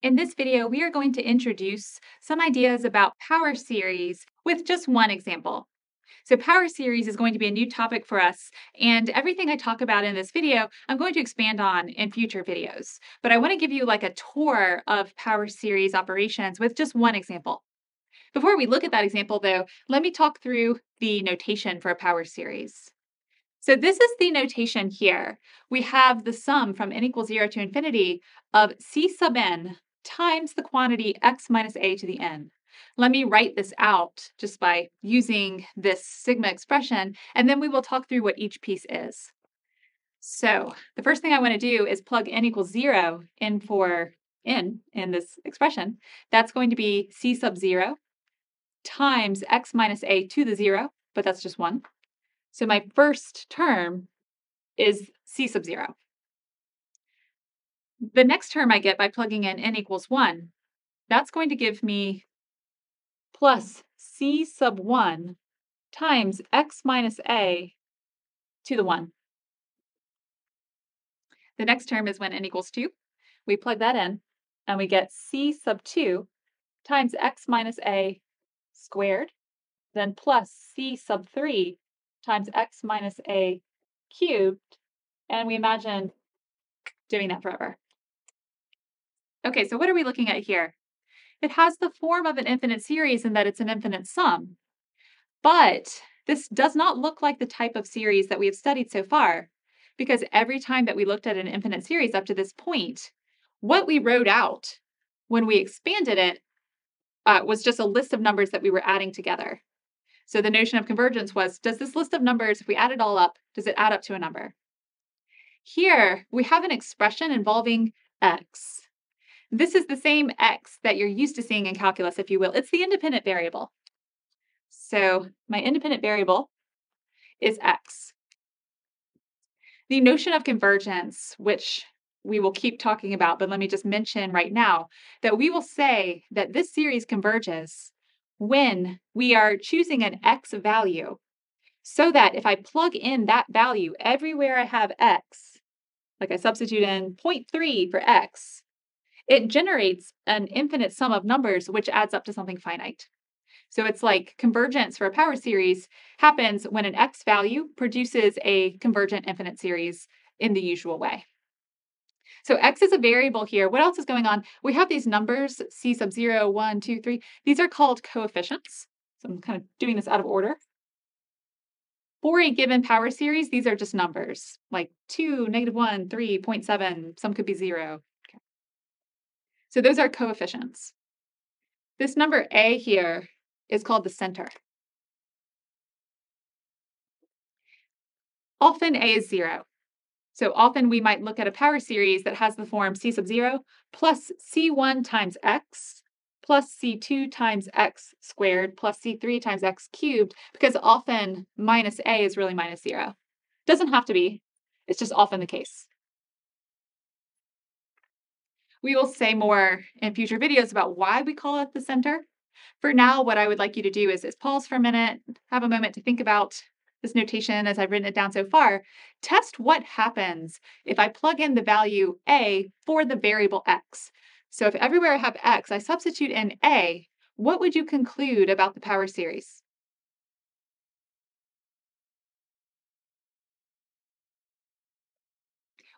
In this video, we are going to introduce some ideas about power series with just one example. So power series is going to be a new topic for us, and everything I talk about in this video, I'm going to expand on in future videos. But I want to give you like a tour of power series operations with just one example. Before we look at that example though, let me talk through the notation for a power series. So this is the notation here. We have the sum from n equals 0 to infinity of c sub n times the quantity x minus a to the n. Let me write this out just by using this sigma expression, and then we will talk through what each piece is. So the first thing I want to do is plug n equals 0 in for n in this expression. That's going to be c sub 0 times x minus a to the 0, but that's just 1. So my first term is c sub 0. The next term I get by plugging in n equals 1, that's going to give me plus c sub 1 times x minus a to the 1. The next term is when n equals 2. We plug that in, and we get c sub 2 times x minus a squared, then plus c sub 3 times x minus a cubed, and we imagine doing that forever. Okay, so what are we looking at here? It has the form of an infinite series in that it's an infinite sum. But this does not look like the type of series that we have studied so far, because every time that we looked at an infinite series up to this point, what we wrote out when we expanded it uh, was just a list of numbers that we were adding together. So the notion of convergence was, does this list of numbers, if we add it all up, does it add up to a number? Here, we have an expression involving x. This is the same x that you're used to seeing in calculus, if you will. It's the independent variable. So my independent variable is x. The notion of convergence, which we will keep talking about, but let me just mention right now that we will say that this series converges when we are choosing an x value so that if I plug in that value everywhere I have x, like I substitute in 0.3 for x, it generates an infinite sum of numbers, which adds up to something finite. So it's like convergence for a power series happens when an x value produces a convergent infinite series in the usual way. So x is a variable here. What else is going on? We have these numbers, c sub 0, 1, 2, 3. These are called coefficients. So I'm kind of doing this out of order. For a given power series, these are just numbers, like 2, negative 1, 3, 0.7, some could be 0. So those are coefficients. This number a here is called the center. Often a is 0. So often we might look at a power series that has the form c sub 0 plus c1 times x plus c2 times x squared plus c3 times x cubed because often minus a is really minus 0. Doesn't have to be. It's just often the case. We will say more in future videos about why we call it the center. For now, what I would like you to do is, is pause for a minute, have a moment to think about this notation as I've written it down so far. Test what happens if I plug in the value a for the variable x. So if everywhere I have x, I substitute in a, what would you conclude about the power series?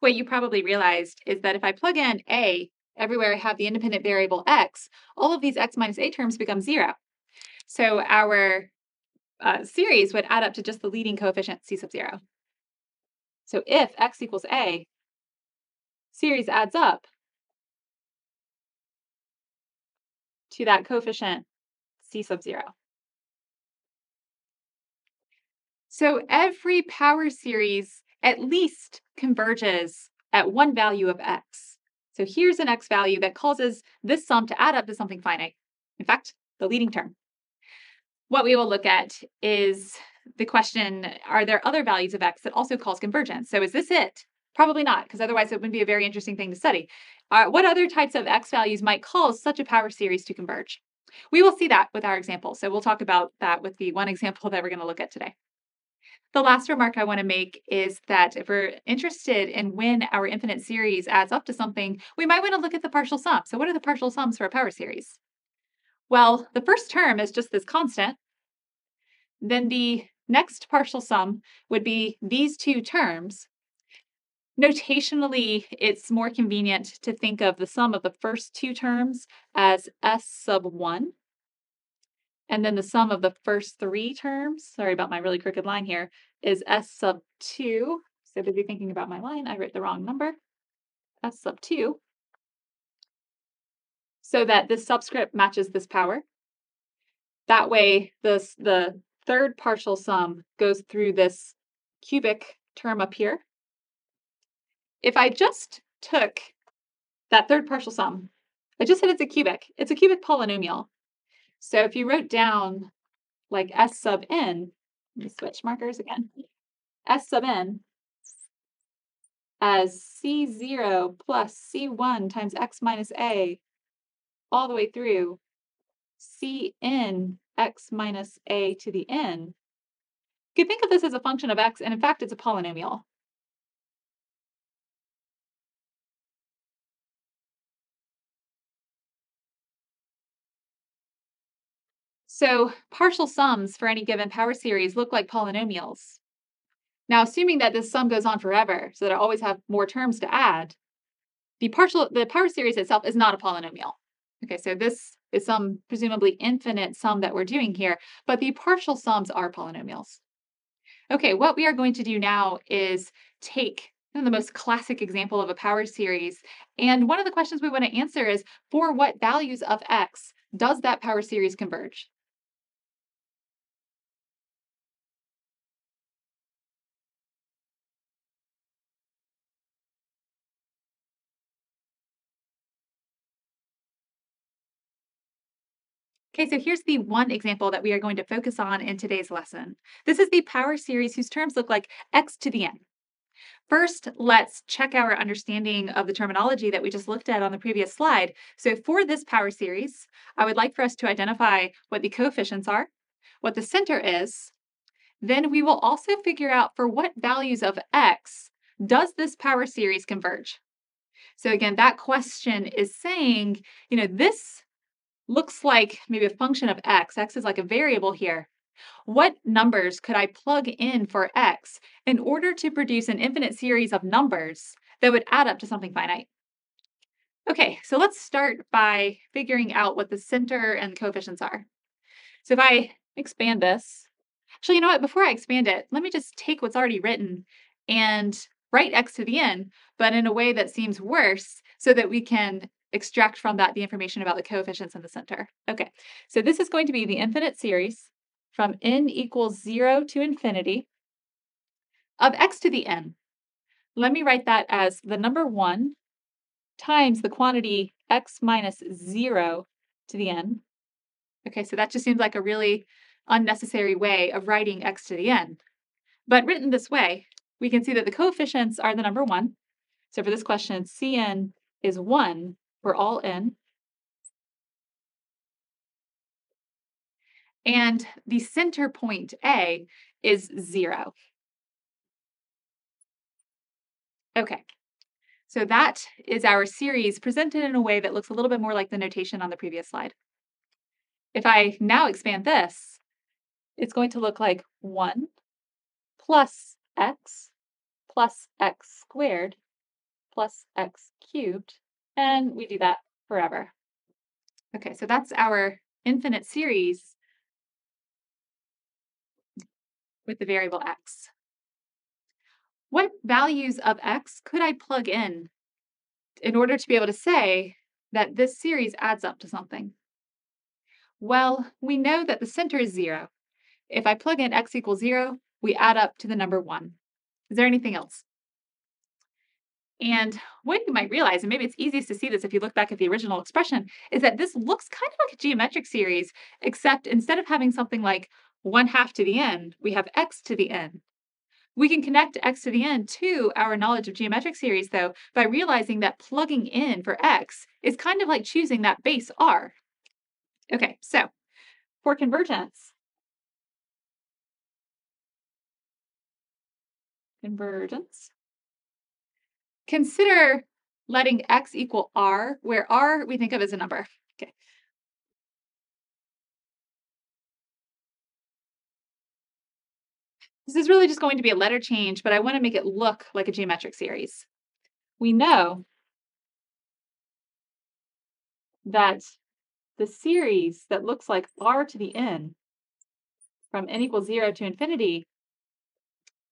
What you probably realized is that if I plug in a everywhere I have the independent variable x, all of these x minus a terms become zero. So our uh, series would add up to just the leading coefficient c sub zero. So if x equals a, series adds up to that coefficient c sub zero. So every power series at least converges at one value of x. So here's an x value that causes this sum to add up to something finite. In fact, the leading term. What we will look at is the question, are there other values of x that also cause convergence? So is this it? Probably not, because otherwise it wouldn't be a very interesting thing to study. Uh, what other types of x values might cause such a power series to converge? We will see that with our example. So we'll talk about that with the one example that we're going to look at today. The last remark I want to make is that if we're interested in when our infinite series adds up to something, we might want to look at the partial sum. So what are the partial sums for a power series? Well, the first term is just this constant. Then the next partial sum would be these two terms. Notationally, it's more convenient to think of the sum of the first two terms as s sub 1. And then the sum of the first three terms, sorry about my really crooked line here, is s sub 2. So busy thinking about my line, I wrote the wrong number. s sub 2 so that this subscript matches this power. That way, this, the third partial sum goes through this cubic term up here. If I just took that third partial sum, I just said it's a cubic. It's a cubic polynomial. So if you wrote down like s sub n, let me switch markers again, s sub n as c0 plus c1 times x minus a all the way through cn x minus a to the n, you could think of this as a function of x, and in fact, it's a polynomial. So partial sums for any given power series look like polynomials. Now, assuming that this sum goes on forever, so that I always have more terms to add, the partial the power series itself is not a polynomial. Okay, so this is some presumably infinite sum that we're doing here, but the partial sums are polynomials. Okay, what we are going to do now is take the most classic example of a power series. And one of the questions we want to answer is, for what values of x does that power series converge? Okay, so here's the one example that we are going to focus on in today's lesson. This is the power series whose terms look like x to the n. First, let's check our understanding of the terminology that we just looked at on the previous slide. So for this power series, I would like for us to identify what the coefficients are, what the center is, then we will also figure out for what values of x does this power series converge. So again, that question is saying, you know, this looks like maybe a function of x. x is like a variable here. What numbers could I plug in for x in order to produce an infinite series of numbers that would add up to something finite? Okay, so let's start by figuring out what the center and coefficients are. So if I expand this, actually, you know what? Before I expand it, let me just take what's already written and write x to the n, but in a way that seems worse so that we can extract from that the information about the coefficients in the center. Okay, so this is going to be the infinite series from n equals 0 to infinity of x to the n. Let me write that as the number 1 times the quantity x minus 0 to the n. Okay, so that just seems like a really unnecessary way of writing x to the n. But written this way, we can see that the coefficients are the number 1. So for this question, Cn is 1 for all in. And the center point A is zero. Okay, so that is our series presented in a way that looks a little bit more like the notation on the previous slide. If I now expand this, it's going to look like 1 plus x plus x squared plus x cubed and we do that forever. Okay, so that's our infinite series with the variable x. What values of x could I plug in in order to be able to say that this series adds up to something? Well, we know that the center is 0. If I plug in x equals 0, we add up to the number 1. Is there anything else? And what you might realize, and maybe it's easiest to see this if you look back at the original expression, is that this looks kind of like a geometric series, except instead of having something like 1 half to the n, we have x to the n. We can connect x to the n to our knowledge of geometric series, though, by realizing that plugging in for x is kind of like choosing that base r. Okay, so for convergence, convergence. Consider letting x equal r, where r we think of as a number. Okay. This is really just going to be a letter change, but I want to make it look like a geometric series. We know that the series that looks like r to the n from n equals 0 to infinity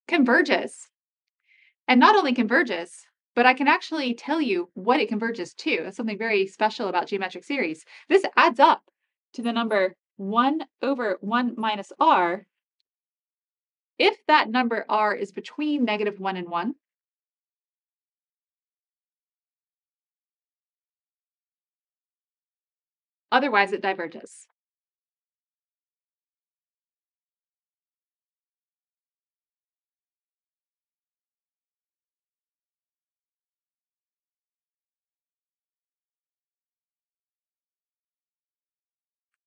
converges. And not only converges, but I can actually tell you what it converges to. That's something very special about geometric series. This adds up to the number 1 over 1 minus r if that number r is between negative 1 and 1. Otherwise, it diverges.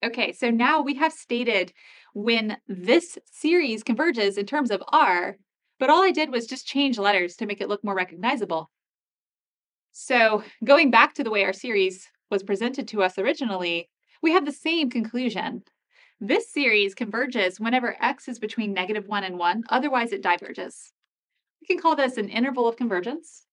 Okay, so now we have stated when this series converges in terms of R, but all I did was just change letters to make it look more recognizable. So going back to the way our series was presented to us originally, we have the same conclusion. This series converges whenever x is between negative 1 and 1, otherwise it diverges. We can call this an interval of convergence.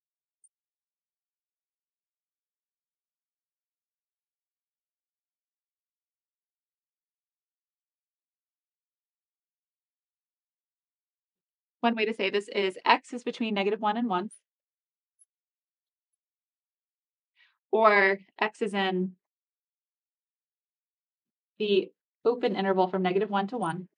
One way to say this is x is between negative 1 and 1. Or x is in the open interval from negative 1 to 1.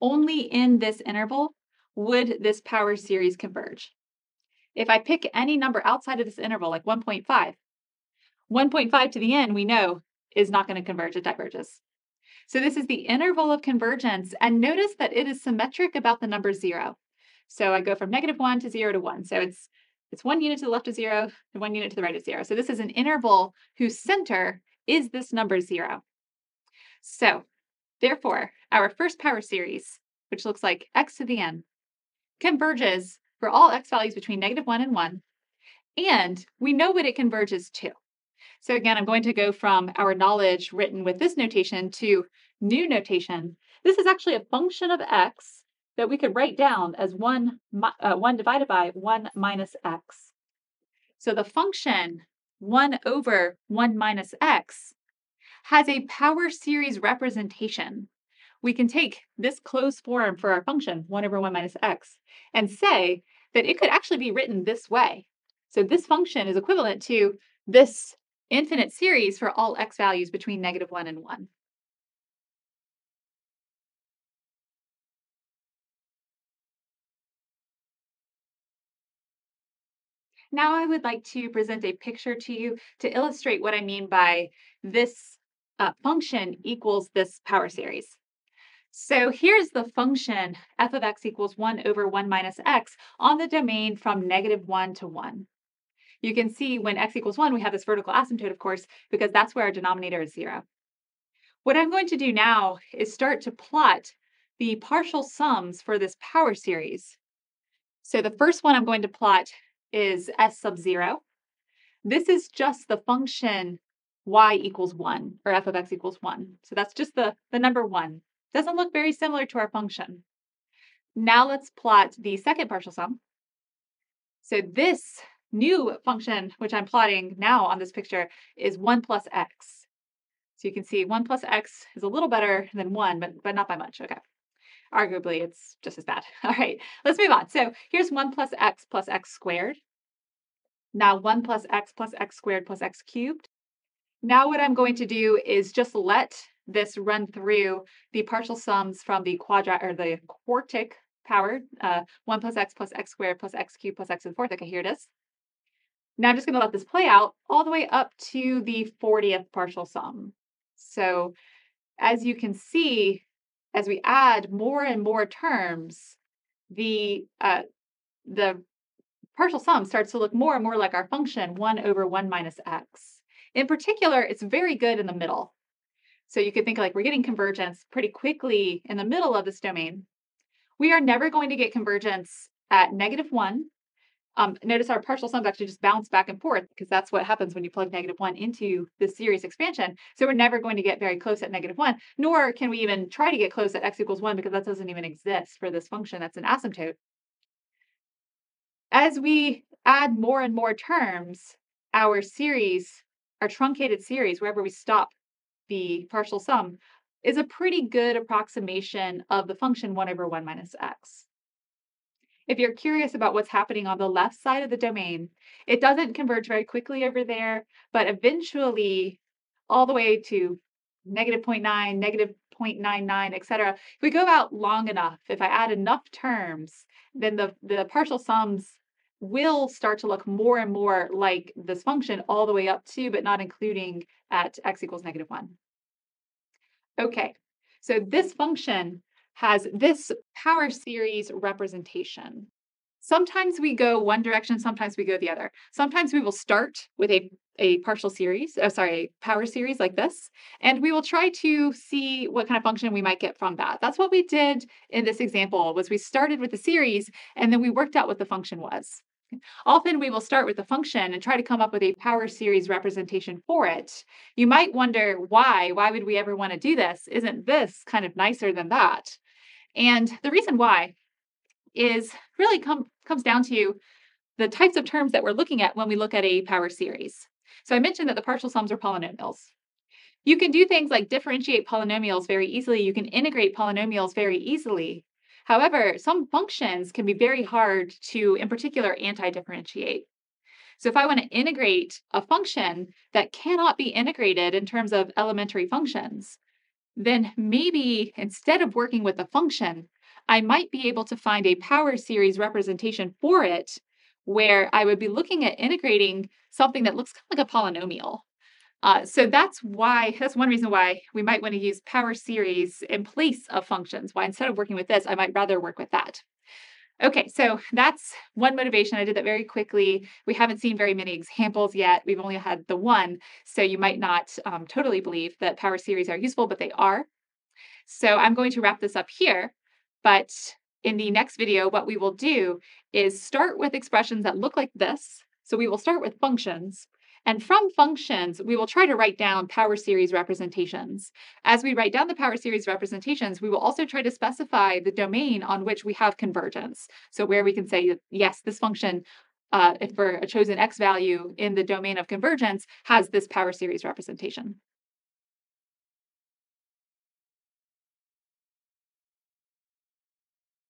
Only in this interval would this power series converge. If I pick any number outside of this interval, like 1.5, 1.5 to the n, we know, is not going to converge, it diverges. So this is the interval of convergence, and notice that it is symmetric about the number zero. So I go from negative one to zero to one. So it's it's one unit to the left of zero and one unit to the right of zero. So this is an interval whose center is this number zero. So therefore, our first power series, which looks like x to the n, converges for all x values between negative 1 and 1. And we know what it converges to. So again, I'm going to go from our knowledge written with this notation to new notation. This is actually a function of x that we could write down as 1, uh, 1 divided by 1 minus x. So the function 1 over 1 minus x has a power series representation. We can take this closed form for our function, 1 over 1 minus x, and say that it could actually be written this way. So this function is equivalent to this infinite series for all x values between negative 1 and 1. Now I would like to present a picture to you to illustrate what I mean by this uh, function equals this power series. So here's the function f of x equals 1 over 1 minus x on the domain from negative 1 to 1. You can see when x equals 1, we have this vertical asymptote, of course, because that's where our denominator is 0. What I'm going to do now is start to plot the partial sums for this power series. So the first one I'm going to plot is s sub 0. This is just the function y equals 1, or f of x equals 1. So that's just the, the number 1. Doesn't look very similar to our function. Now let's plot the second partial sum. So this new function, which I'm plotting now on this picture, is 1 plus x. So you can see 1 plus x is a little better than 1, but, but not by much. Okay arguably it's just as bad. All right, let's move on. So here's 1 plus x plus x squared. Now 1 plus x plus x squared plus x cubed. Now what I'm going to do is just let this run through the partial sums from the quadrat or the quartic power, uh, 1 plus x plus x squared plus x cubed plus x to the fourth. Okay, here it is. Now I'm just going to let this play out all the way up to the 40th partial sum. So as you can see, as we add more and more terms, the uh, the partial sum starts to look more and more like our function 1 over 1 minus x. In particular, it's very good in the middle. So you could think like we're getting convergence pretty quickly in the middle of this domain. We are never going to get convergence at negative one. Um, notice our partial sums actually just bounce back and forth because that's what happens when you plug negative one into the series expansion. So we're never going to get very close at negative one, nor can we even try to get close at x equals one because that doesn't even exist for this function that's an asymptote. As we add more and more terms, our series, our truncated series, wherever we stop the partial sum, is a pretty good approximation of the function 1 over 1 minus x. If you're curious about what's happening on the left side of the domain, it doesn't converge very quickly over there, but eventually all the way to negative 0.9, negative 0.99, etc. If we go out long enough, if I add enough terms, then the, the partial sums will start to look more and more like this function all the way up to, but not including at x equals negative 1. Okay, so this function has this power series representation. Sometimes we go one direction, sometimes we go the other. Sometimes we will start with a, a partial series, oh, sorry, power series like this, and we will try to see what kind of function we might get from that. That's what we did in this example, was we started with the series, and then we worked out what the function was. Often we will start with the function and try to come up with a power series representation for it. You might wonder why. Why would we ever want to do this? Isn't this kind of nicer than that? And the reason why is really come, comes down to the types of terms that we're looking at when we look at a power series. So I mentioned that the partial sums are polynomials. You can do things like differentiate polynomials very easily. You can integrate polynomials very easily. However, some functions can be very hard to, in particular, anti-differentiate. So if I want to integrate a function that cannot be integrated in terms of elementary functions, then maybe instead of working with a function, I might be able to find a power series representation for it where I would be looking at integrating something that looks kind of like a polynomial. Uh, so that's why, that's one reason why we might want to use power series in place of functions. Why instead of working with this, I might rather work with that. Okay, so that's one motivation. I did that very quickly. We haven't seen very many examples yet. We've only had the one. So you might not um, totally believe that power series are useful, but they are. So I'm going to wrap this up here. But in the next video, what we will do is start with expressions that look like this. So we will start with functions. And from functions, we will try to write down power series representations. As we write down the power series representations, we will also try to specify the domain on which we have convergence. So where we can say, yes, this function uh, for a chosen x value in the domain of convergence has this power series representation.